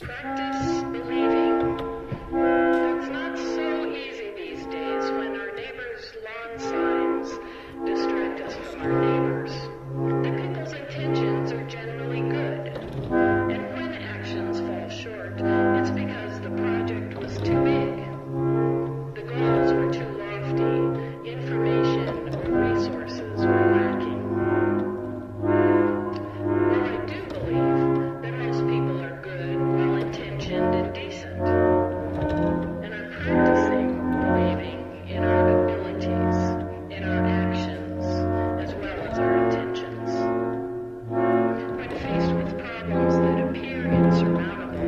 Practice